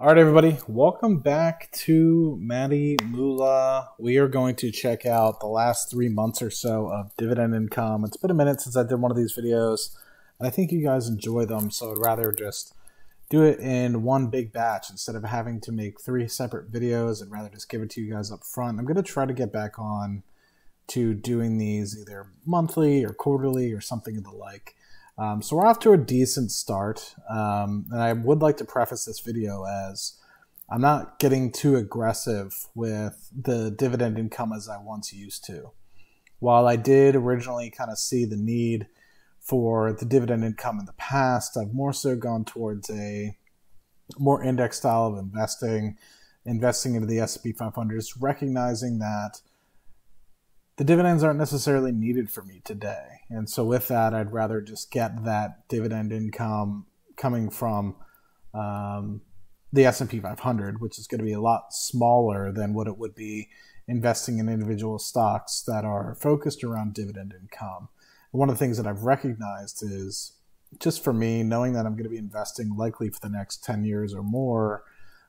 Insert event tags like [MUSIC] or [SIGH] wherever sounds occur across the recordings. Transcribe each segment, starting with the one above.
All right, everybody, welcome back to Matt Money. We are going to check out the last three months or so of dividend income. It's been a minute since I did one of these videos, and I think you guys enjoy them, so I'd rather just do it in one big batch instead of having to make three separate videos. I'd rather just give it to you guys up front. I'm going to try to get back on to doing these either monthly or quarterly or something of the like. Um, so we're off to a decent start. Um, and I would like to preface this video as I'm not getting too aggressive with the dividend income as I once used to. While I did originally kind of see the need for the dividend income in the past, I've more so gone towards a more index style of investing, investing into the S&P 500, recognizing that the dividends aren't necessarily needed for me today. And so with that, I'd rather just get that dividend income coming from um, the S&P 500, which is going to be a lot smaller than what it would be investing in individual stocks that are focused around dividend income. One of the things that I've recognized is just for me, knowing that I'm going to be investing likely for the next 10 years or more,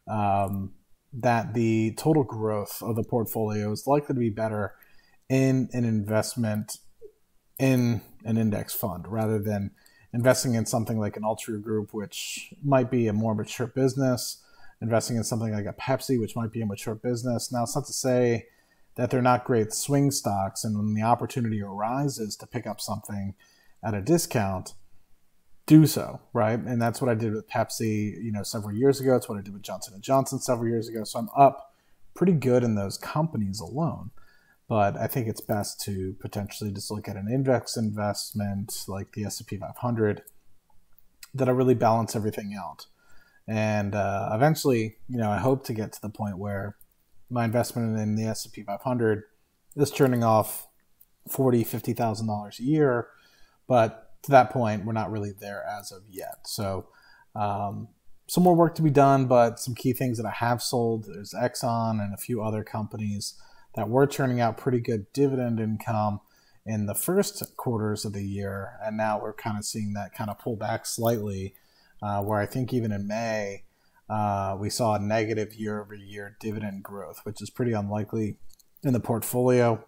um, that the total growth of the portfolio is likely to be better in an investment in an index fund rather than investing in something like an Altria Group, which might be a more mature business, investing in something like a Pepsi, which might be a mature business. Now, it's not to say that they're not great swing stocks, and when the opportunity arises to pick up something at a discount, do so, right? And that's what I did with Pepsi, you know, several years ago. It's what I did with Johnson and Johnson several years ago. So I'm up pretty good in those companies alone but I think it's best to potentially just look at an index investment like the S&P 500 that'll really balance everything out. And uh, eventually, you know, I hope to get to the point where my investment in the S&P 500 is turning off forty, fifty thousand dollars a year, but to that point, we're not really there as of yet. So, um, some more work to be done, but some key things that I have sold. There's Exxon and a few other companies that were turning out pretty good dividend income in the first quarters of the year, and now we're kind of seeing that kind of pull back slightly. Uh, where I think even in May uh, we saw a negative year-over-year dividend growth, which is pretty unlikely in the portfolio.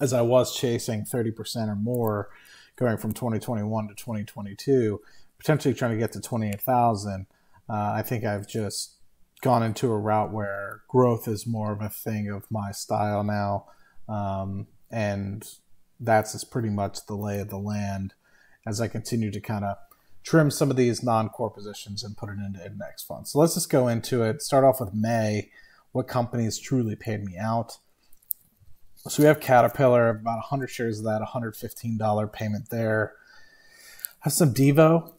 As I was chasing 30% or more, going from 2021 to 2022, potentially trying to get to 28,000. Uh, I think I've just gone into a route where growth is more of a thing of my style now. Um, and that's just pretty much the lay of the land as I continue to kind of trim some of these non-core positions and put it into index funds. So let's just go into it. Start off with May. What companies truly paid me out? So we have Caterpillar, about 100 shares of that, $115 payment there. Have some DIVO,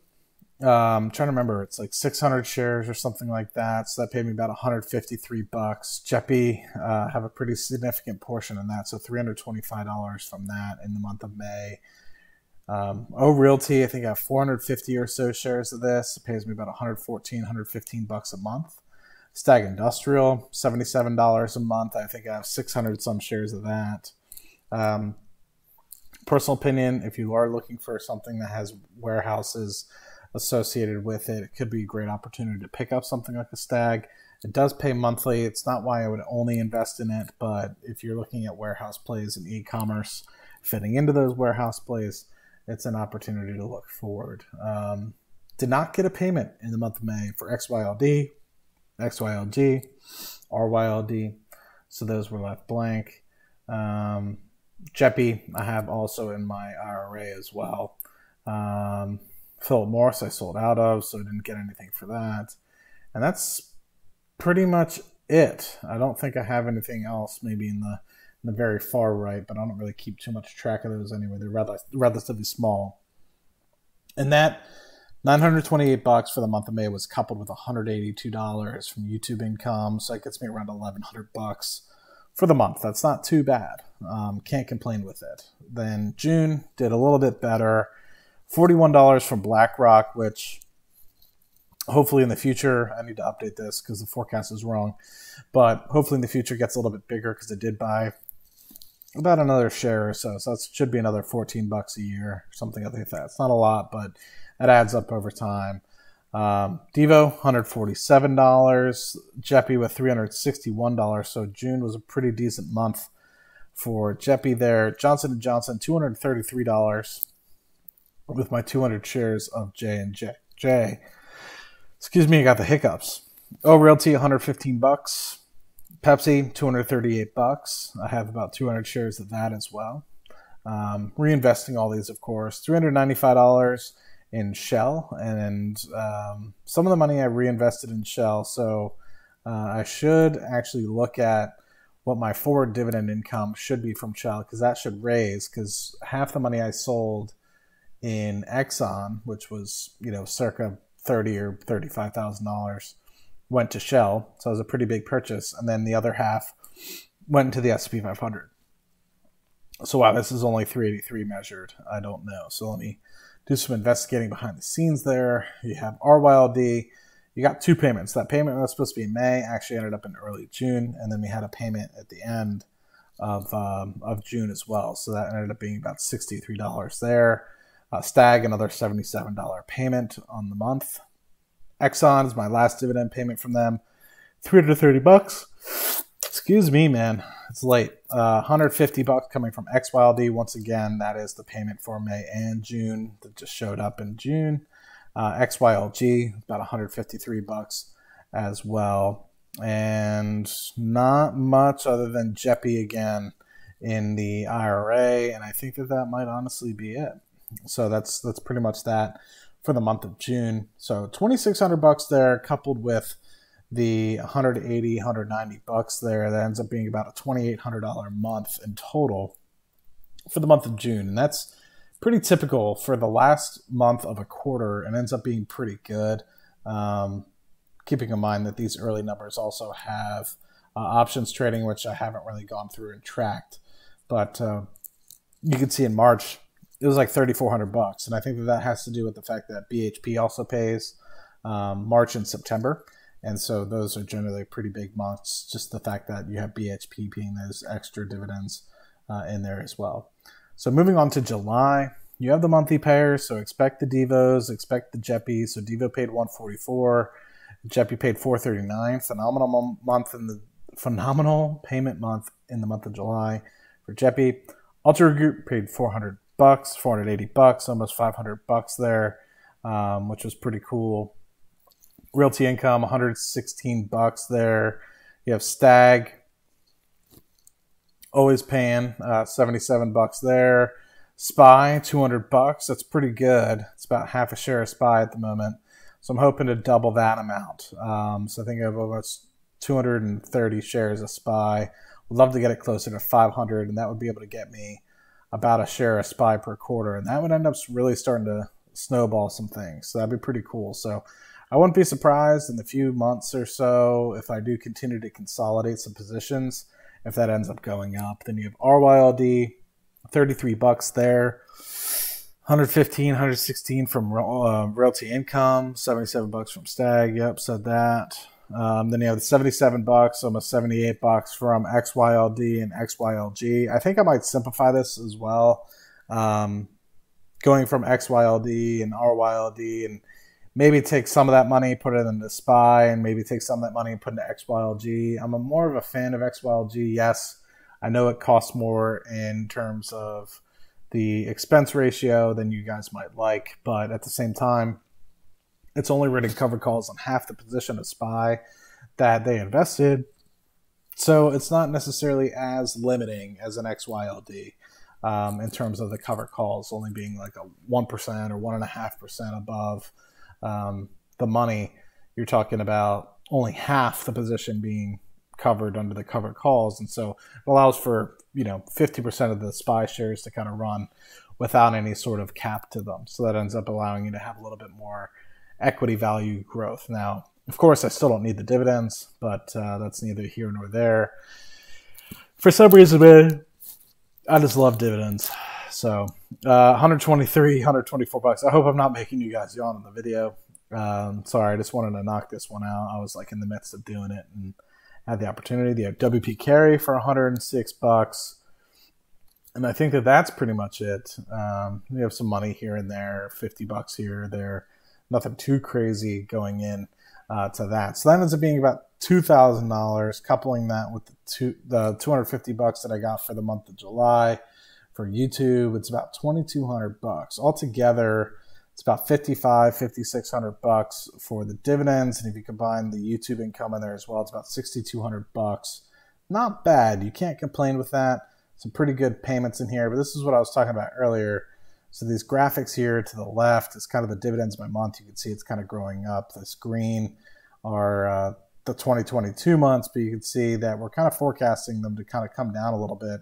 um, trying to remember, it's like 600 shares or something like that. So that paid me about 153 bucks. JEPI uh, have a pretty significant portion in that, so 325 dollars from that in the month of May. Um, o Realty, I think I have 450 or so shares of this. It pays me about 114, 115 bucks a month. Stag Industrial, $77 a month. I think I have 600 some shares of that. Um, personal opinion, if you are looking for something that has warehouses associated with it. It could be a great opportunity to pick up something like a stag. It does pay monthly. It's not why I would only invest in it, but if you're looking at warehouse plays and e-commerce fitting into those warehouse plays, it's an opportunity to look forward. Um, did not get a payment in the month of May for XYLD, XYLG, RYLD, so those were left blank. Um, I have also in my IRA as well. Um, Philip Morris I sold out of, so I didn't get anything for that. And that's pretty much it. I don't think I have anything else maybe in the in the very far right, but I don't really keep too much track of those anyway. They're rather relatively small. And that 928 bucks for the month of May was coupled with $182 from YouTube income, so that gets me around 1100 bucks for the month. That's not too bad. Um, can't complain with it. Then June did a little bit better. $41 from BlackRock, which hopefully in the future, I need to update this because the forecast is wrong, but hopefully in the future gets a little bit bigger because it did buy about another share or so. So that should be another 14 bucks a year, or something like that. It's not a lot, but it adds up over time. Um, DIVO, $147. JEPI with $361. So June was a pretty decent month for JEPI there. Johnson & Johnson, $233 with my 200 shares of J and J. J. Excuse me, I got the hiccups. Oh, Realty, 115 bucks. Pepsi, 238 bucks. I have about 200 shares of that as well. Um, reinvesting all these, of course. $395 in Shell, and um, some of the money I reinvested in Shell. So uh, I should actually look at what my forward dividend income should be from Shell because that should raise because half the money I sold in Exxon, which was you know circa thirty or thirty five thousand dollars, went to Shell, so it was a pretty big purchase, and then the other half went into the S P 500. So wow, this is only 383 measured. I don't know. So let me do some investigating behind the scenes there. You have RYLD. You got two payments. That payment was supposed to be in May, actually ended up in early June, and then we had a payment at the end of um, of June as well. So that ended up being about sixty three dollars there. Uh, Stag another seventy seven dollar payment on the month. Exxon is my last dividend payment from them, three hundred thirty bucks. Excuse me, man. It's late. Uh, 150 bucks coming from XYLD. Once again, that is the payment for May and June that just showed up in June. Uh, XYLG, about 153 bucks as well. And not much other than JEPI again in the IRA. And I think that that might honestly be it. So that's that's pretty much that for the month of June. So 2600 bucks there coupled with the 180 190 bucks there that ends up being about a $2800 month in total for the month of june. And that's pretty typical for the last month of a quarter and ends up being pretty good. Um, keeping in mind that these early numbers also have uh, options trading which i haven't really gone through and tracked. But uh, you can see in march it was like 3400 bucks and i think that that has to do with the fact that bhp also pays um, march and september and so those are generally pretty big months. Just the fact that you have BHP paying those extra dividends uh, in there as well. So moving on to July, you have the monthly payers. So expect the DIVOs, expect the JEPI. So DIVO paid 144, JEPI paid 439. Phenomenal month in the phenomenal payment month in the month of July for JEPI. Altria Group paid 400 bucks, 480 bucks, almost 500 bucks there, um, which was pretty cool. Realty Income, 116 bucks there. You have Stag, always paying uh, 77 bucks there. Spy, 200 bucks. That's pretty good. It's about half a share of Spy at the moment. So I'm hoping to double that amount. Um, so I think I have almost 230 shares of Spy. Would love to get it closer to 500, and that would be able to get me about a share of Spy per quarter, and that would end up really starting to snowball some things. So that'd be pretty cool. So I wouldn't be surprised in the few months or so if I do continue to consolidate some positions. If that ends up going up, then you have RYLD, 33 bucks there, 115, 116 from uh, Realty Income, 77 bucks from Stag. Yep, said that. Um, then you have the 77 bucks, almost 78 bucks from XYLD and XYLG. I think I might simplify this as well. Um, going from XYLD and RYLD and maybe take some of that money, put it into Spy, and maybe take some of that money and put it into XYLG. I'm a more of a fan of XYLG. Yes, I know it costs more in terms of the expense ratio than you guys might like, but at the same time, it's only written cover calls on half the position of Spy that they invested. So it's not necessarily as limiting as an XYLD um, in terms of the cover calls only being like a 1% or 1.5% above um, the money, you're talking about only half the position being covered under the covered calls, and so it allows for you know 50% of the spy shares to kind of run without any sort of cap to them. So that ends up allowing you to have a little bit more equity value growth. Now, of course, I still don't need the dividends, but uh, that's neither here nor there. For some reason, man, I just love dividends. So uh, 123, 124 bucks. I hope I'm not making you guys yawn in the video. Um, sorry, I just wanted to knock this one out. I was like in the midst of doing it and had the opportunity. The WP Carey for 106 bucks. And I think that that's pretty much it. Um, we have some money here and there, 50 bucks here there. Nothing too crazy going in uh, to that. So that ends up being about two thousand dollars. Coupling that with the two the two hundred fifty bucks that I got for the month of July for YouTube, it's about twenty two hundred bucks altogether. It's about 55, 5600 bucks for the dividends, and if you combine the YouTube income in there as well, it's about 6200 bucks. Not bad. You can't complain with that. Some pretty good payments in here, but this is what I was talking about earlier. So these graphics here to the left is kind of the dividends by month. You can see it's kind of growing up. This green are uh, the 2022 months, but you can see that we're kind of forecasting them to kind of come down a little bit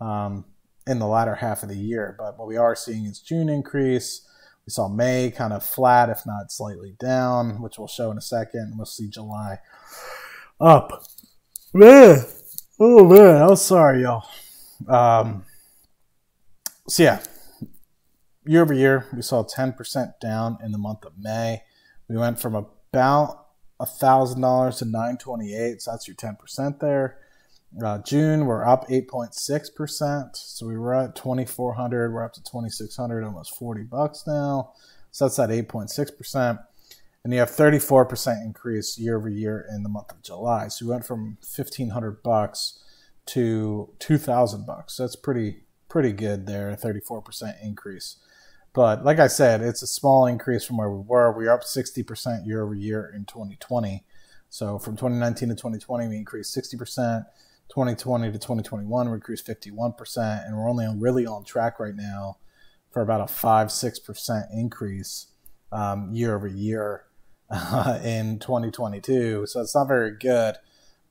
um, in the latter half of the year. But what we are seeing is June increase. We saw May kind of flat, if not slightly down, which we'll show in a second. We'll see July up. Oh man, I'm sorry, y'all. Um, so yeah, year over year, we saw 10% down in the month of May. We went from about $1,000 to 928 so that's your 10% there. Uh, June, we're up 8.6%. So we were at 2,400. We're up to 2,600, almost 40 bucks now. So that's at 8.6%. And you have 34% increase year over year in the month of July. So we went from 1,500 bucks to 2,000 bucks. So that's pretty pretty good there, 34% increase. But like I said, it's a small increase from where we were. We are up 60% year over year in 2020. So from 2019 to 2020, we increased 60%. 2020 to 2021, we increased 51%. And we're only really on track right now for about a 5 6% increase um, year over year uh, [LAUGHS] in 2022. So it's not very good,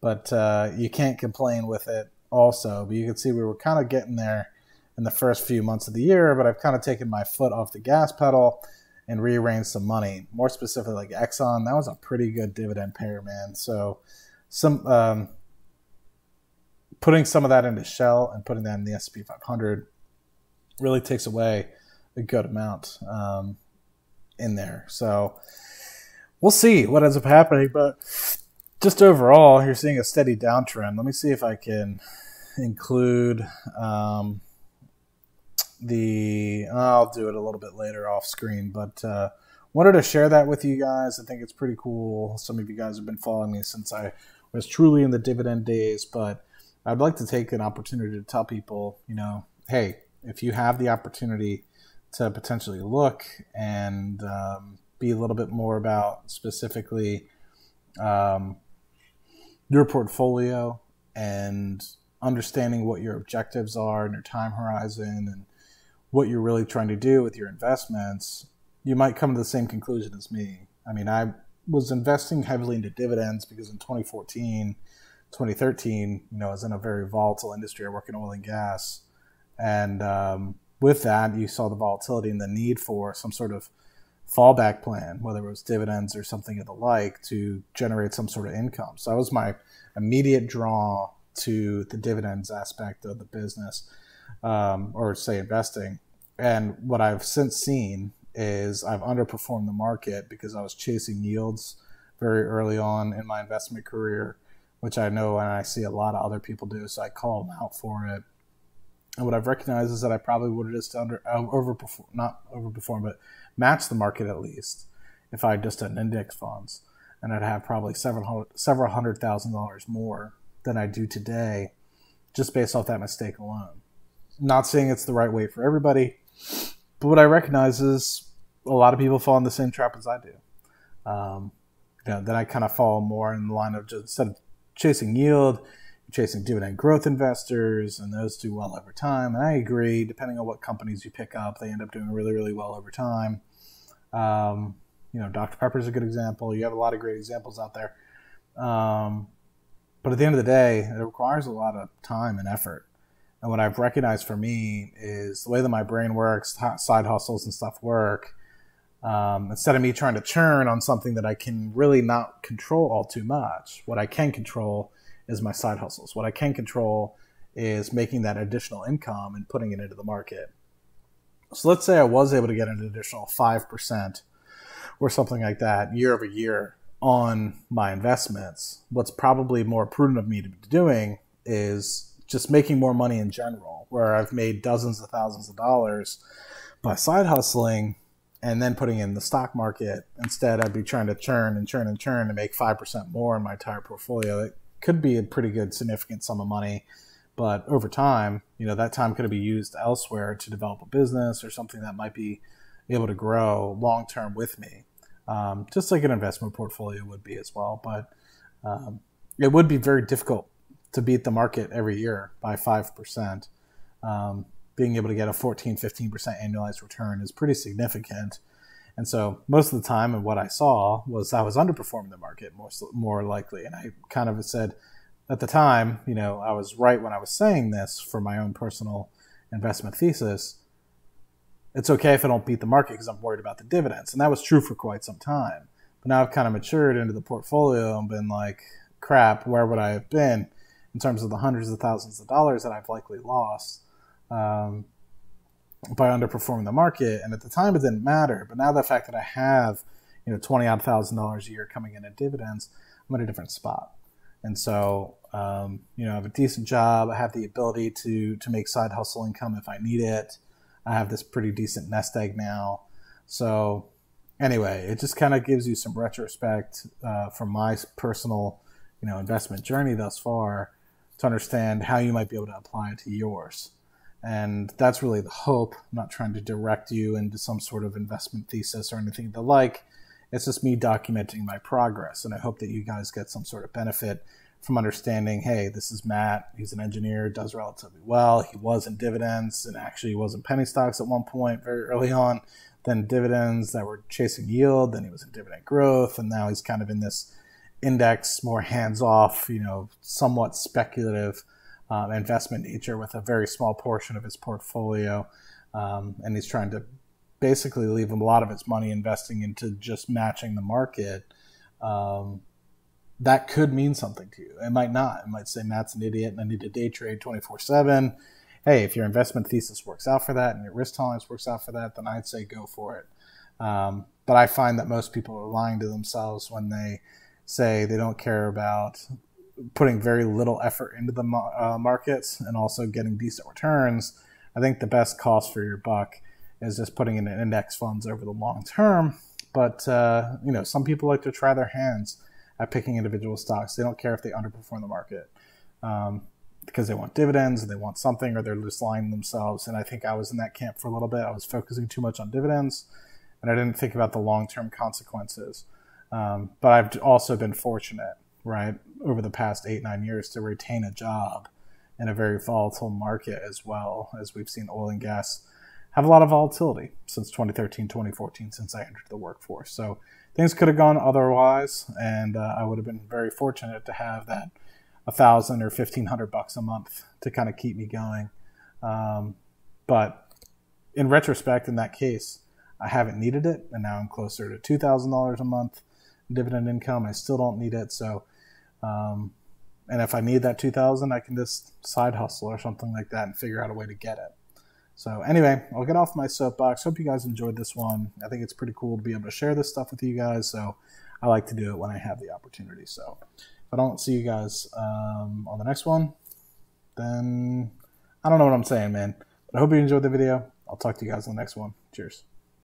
but uh, you can't complain with it also. But you can see we were kind of getting there in the first few months of the year, but I've kind of taken my foot off the gas pedal and rearranged some money. More specifically, like Exxon, that was a pretty good dividend payer, man. So some um, putting some of that into Shell and putting that in the S&P 500 really takes away a good amount um, in there. So we'll see what ends up happening, but just overall, you're seeing a steady downtrend. Let me see if I can include. Um, the I'll do it a little bit later off screen, but uh, wanted to share that with you guys. I think it's pretty cool. Some of you guys have been following me since I was truly in the dividend days, but I'd like to take an opportunity to tell people, you know, hey, if you have the opportunity to potentially look and um, be a little bit more about specifically um, your portfolio and understanding what your objectives are and your time horizon and what you're really trying to do with your investments, you might come to the same conclusion as me. I mean, I was investing heavily into dividends because in 2014, 2013, you know, I was in a very volatile industry. I work in oil and gas. And um, with that, you saw the volatility and the need for some sort of fallback plan, whether it was dividends or something of the like, to generate some sort of income. So that was my immediate draw to the dividends aspect of the business um, or say investing. And what I've since seen is I've underperformed the market because I was chasing yields very early on in my investment career, which I know and I see a lot of other people do. So I call them out for it. And what I've recognized is that I probably would have just under overperform, not overperform, but match the market at least if I just done index funds, and I'd have probably several several hundred thousand dollars more than I do today, just based off that mistake alone. Not saying it's the right way for everybody, but what I recognize is a lot of people fall in the same trap as I do. Um, you know, then I kind of fall more in the line of just instead of chasing yield, chasing dividend growth investors, and those do well over time. And I agree, depending on what companies you pick up, they end up doing really, really well over time. Um, you know, Dr. Pepper is a good example. You have a lot of great examples out there. Um, but at the end of the day, it requires a lot of time and effort. And what I've recognized for me is the way that my brain works, side hustles and stuff work. Um, instead of me trying to churn on something that I can really not control all too much, what I can control is my side hustles. What I can control is making that additional income and putting it into the market. So let's say I was able to get an additional 5% or something like that year over year on my investments. What's probably more prudent of me to be doing is just making more money in general, where I've made dozens of thousands of dollars by side hustling and then putting in the stock market. Instead, I'd be trying to churn and churn and churn to make 5% more in my entire portfolio. It could be a pretty good, significant sum of money. But over time, you know, that time could be used elsewhere to develop a business or something that might be able to grow long term with me, um, just like an investment portfolio would be as well. But um, it would be very difficult to beat the market every year by 5%. Um, being able to get a 14, 15% annualized return is pretty significant. And so most of the time, and what I saw was I was underperforming the market more, more likely. And I kind of said at the time, you know, I was right when I was saying this for my own personal investment thesis. It's okay if I don't beat the market because I'm worried about the dividends. And that was true for quite some time. But now I've kind of matured into the portfolio and been like, crap, where would I have been in terms of the hundreds of thousands of dollars that I've likely lost? um, by underperforming the market. And at the time, it didn't matter. But now the fact that I have, you know, twenty odd thousand dollars a year coming in in dividends, I'm in a different spot. And so, um, you know, I have a decent job. I have the ability to to make side hustle income if I need it. I have this pretty decent nest egg now. So, anyway, it just kind of gives you some retrospect uh, from my personal, you know, investment journey thus far to understand how you might be able to apply it to yours. And that's really the hope. I'm not trying to direct you into some sort of investment thesis or anything the like. It's just me documenting my progress. And I hope that you guys get some sort of benefit from understanding hey, this is Matt. He's an engineer, does relatively well. He was in dividends and actually he was in penny stocks at one point very early on, then dividends that were chasing yield. Then he was in dividend growth. And now he's kind of in this index, more hands off, you know, somewhat speculative um, investment nature with a very small portion of his portfolio. Um, and he's trying to basically leave a lot of his money investing into just matching the market. Um, that could mean something to you. It might not. It might say Matt's an idiot and I need to day trade 24 7. Hey, if your investment thesis works out for that and your risk tolerance works out for that, then I'd say go for it. Um, but I find that most people are lying to themselves when they say they don't care about putting very little effort into the uh, markets and also getting decent returns, I think the best cost for your buck is just putting in index funds over the long term. But uh, you know, some people like to try their hands at picking individual stocks. They don't care if they underperform the market um, because they want dividends, and they want something, or they're just lying themselves. And I think I was in that camp for a little bit. I was focusing too much on dividends, and I didn't think about the long term consequences. Um, but I've also been fortunate right, over the past eight, nine years to retain a job in a very volatile market as well, as we've seen oil and gas have a lot of volatility since 2013, 2014, since I entered the workforce. So things could have gone otherwise, and uh, I would have been very fortunate to have that a thousand or fifteen hundred bucks a month to kind of keep me going. Um, but in retrospect, in that case, I haven't needed it, and now I'm closer to two thousand dollars a month dividend income. I still don't need it, so um, and if I need that 2000, I can just side hustle or something like that and figure out a way to get it. So anyway, I'll get off my soapbox. Hope you guys enjoyed this one. I think it's pretty cool to be able to share this stuff with you guys. So I like to do it when I have the opportunity. So if I don't see you guys um, on the next one, then I don't know what I'm saying, man. But I hope you enjoyed the video. I'll talk to you guys on the next one. Cheers.